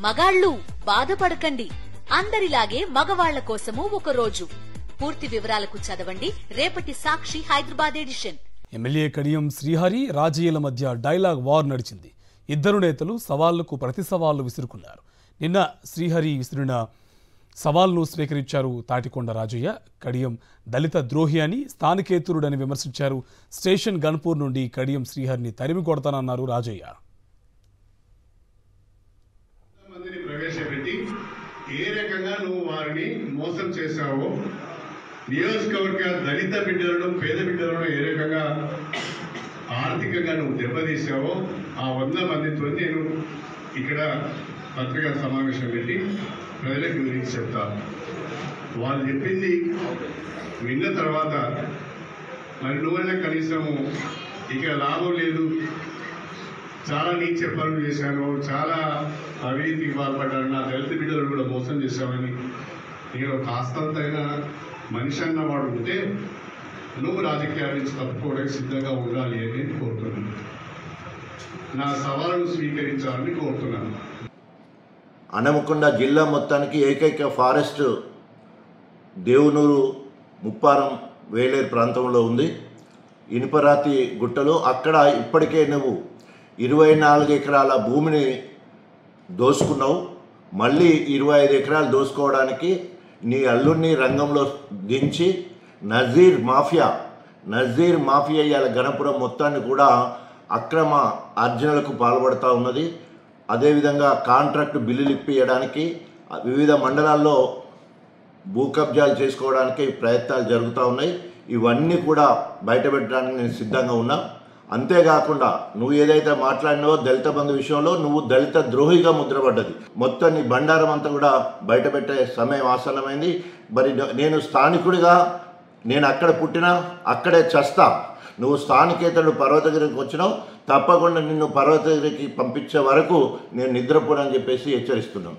మగాళ్ళు బాధపడకండి. అందరిలాగే మగవాళ్ళ కోసము ఒక రోజు. పూర్తి వివరాలకు చదవండి. రేపటి సాక్షి హైదరాబాద్ ఎడిషన్. ఎమ్మెల్యే కడియం శ్రీహరి రాజయ్యల మధ్య డైలాగ్ వార్ నడిచింది. ఇద్దరు నేతలు సవాళ్ళకు ప్రతి సవాళ్ళు విసురుకున్నారు. నిన్న శ్రీహరి విసిరిన సవాల్ను స్వీకరించారు తాటికొండ రాజయ్య. కడియం దళిత ద్రోహి అని స్థానికేతురుడని విమర్శించారు. స్టేషన్ గన్పూర్ నుండి కడియం శ్రీహరిని తరిమి కొడతానన్నారు రాజయ్య మందిని ప్రవేశపెట్టి ఏ రకంగా నువ్వు వారిని మోసం చేశావో. నియోజకవర్గ దళిత బిడ్డలను పేద బిడ్డలను ఏ రకంగా ఆర్థికంగా నువ్వు దెబ్బతీసావో ఆ వంద మందితో నేను ఇక్కడ పత్రికా సమావేశం పెట్టి ప్రజలకు గురించి చెప్తాను వాళ్ళు చెప్పింది విన్న తర్వాత మరి నువ్వైనా కనీసము ఇక లాభం లేదు. చాలా నీచ పనులు చేశాను చాలా అవినీతికి పాల్పడ్డాను నా దళిత బిడ్డలు కూడా మోసం చేశామని. నేను కాస్తంతైనా మనిషి అన్నవాడు ఉంటే నువ్వు రాజకీయాల నుంచి తప్పుకోవడానికి సిద్ధంగా ఉండాలి అని నేను కోరుతున్నాను. నా సవాలును స్వీకరించాలని కోరుతున్నాను. అనమకొండ జిల్లా మొత్తానికి ఏకైక ఫారెస్ట్ దేవునూరు ముప్పారం వేలేరు ప్రాంతంలో ఉంది. ఇనుపరాతి గుట్టలు అక్కడ ఇప్పటికే నువ్వు ఇరవై నాలుగు ఎకరాల భూమిని దోసుకున్నావు. మళ్ళీ ఇరవై ఐదు ఎకరాలు దోసుకోవడానికి నీ అల్లుడిని రంగంలో దించి నజీర్ మాఫియా నజీర్ మాఫియా ఇవాళ గణపురం మొత్తాన్ని కూడా అక్రమ అర్జనలకు పాల్పడుతూ ఉన్నది. అదేవిధంగా కాంట్రాక్ట్ బిల్లులు ఇప్పియడానికి వివిధ మండలాల్లో భూ కబ్జాలు చేసుకోవడానికి ప్రయత్నాలు జరుగుతూ ఉన్నాయి. ఇవన్నీ కూడా బయటపెట్టడానికి నేను సిద్ధంగా ఉన్నా. అంతేకాకుండా నువ్వు ఏదైతే మాట్లాడినావో దళిత బంధు విషయంలో నువ్వు దళిత ద్రోహిగా ముద్రపడ్డది. మొత్తం నీ బండారం అంతా కూడా బయటపెట్టే సమయం ఆసన్నమైంది. మరి నేను స్థానికుడిగా నేను అక్కడ పుట్టినా అక్కడే చస్తా. నువ్వు స్థానికేతడు పర్వతగిరికి వచ్చినావు. తప్పకుండా నిన్ను పర్వతగిరికి పంపించే వరకు నేను నిద్రపోనని చెప్పేసి హెచ్చరిస్తున్నాను